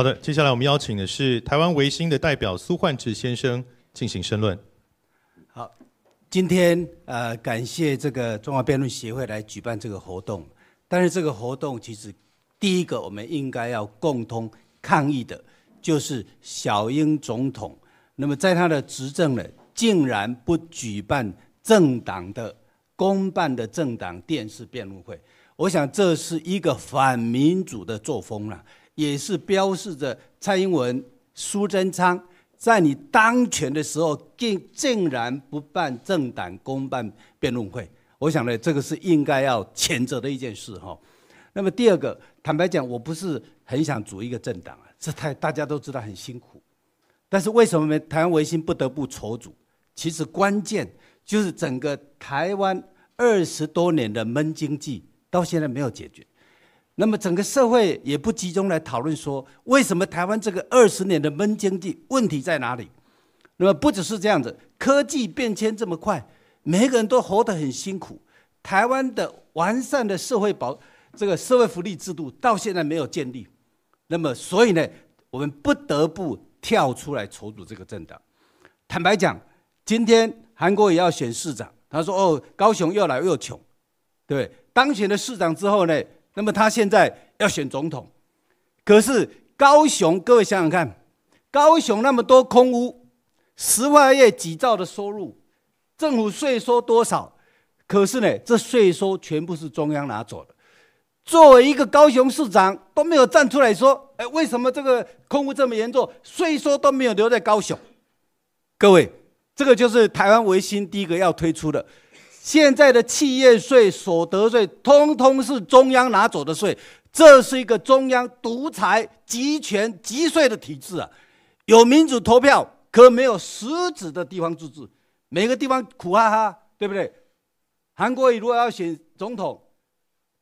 好的，接下来我们邀请的是台湾维新的代表苏焕智先生进行申论。好，今天呃，感谢这个中华辩论协会来举办这个活动，但是这个活动其实第一个我们应该要共同抗议的，就是小英总统，那么在他的执政呢，竟然不举办政党的公办的政党电视辩论会，我想这是一个反民主的作风了。也是标示着蔡英文、苏贞昌在你当权的时候，竟竟然不办政党公办辩论会。我想呢，这个是应该要谴责的一件事哈。那么第二个，坦白讲，我不是很想组一个政党啊，这太大家都知道很辛苦。但是为什么台湾维新不得不筹组？其实关键就是整个台湾二十多年的闷经济到现在没有解决。那么整个社会也不集中来讨论说，为什么台湾这个二十年的闷经济问题在哪里？那么不只是这样子，科技变迁这么快，每个人都活得很辛苦。台湾的完善的社会保这个社会福利制度到现在没有建立，那么所以呢，我们不得不跳出来筹组这个政党。坦白讲，今天韩国也要选市长，他说：“哦，高雄越来越穷，对？当选了市长之后呢？”那么他现在要选总统，可是高雄，各位想想看，高雄那么多空屋，十万亿几兆的收入，政府税收多少？可是呢，这税收全部是中央拿走的。作为一个高雄市长，都没有站出来说，哎，为什么这个空屋这么严重？税收都没有留在高雄。各位，这个就是台湾维新第一个要推出的。现在的企业税、所得税，通通是中央拿走的税，这是一个中央独裁、集权、集税的体制啊！有民主投票，可没有实质的地方自治，每个地方苦哈哈，对不对？韩国如果要选总统，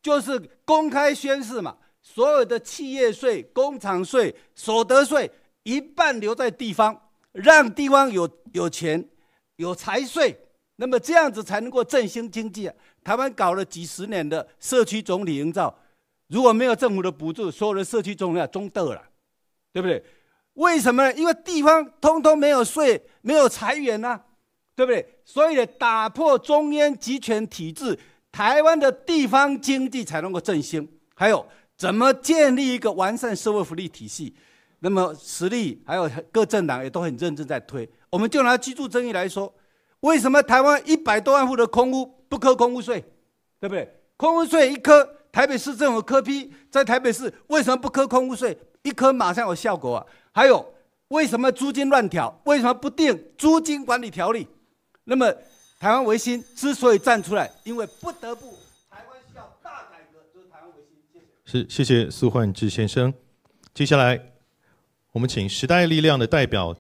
就是公开宣誓嘛，所有的企业税、工厂税、所得税一半留在地方，让地方有有钱、有财税。那么这样子才能够振兴经济啊！台湾搞了几十年的社区总体营造，如果没有政府的补助，所有的社区总体要中断了，对不对？为什么呢？因为地方通通没有税，没有财源呐，对不对？所以呢，打破中央集权体制，台湾的地方经济才能够振兴。还有，怎么建立一个完善社会福利体系？那么实力还有各政党也都很认真在推。我们就拿居住争议来说。为什么台湾一百多万户的空屋不扣空屋税，对不对？空屋税一科，台北市政府科批，在台北市为什么不扣空屋税？一科马上有效果啊！还有为什么租金乱调？为什么不定租金管理条例？那么台湾维新之所以站出来，因为不得不，台湾需要大改革，就是台湾维新。谢谢。是，谢谢苏焕智先生。接下来，我们请时代力量的代表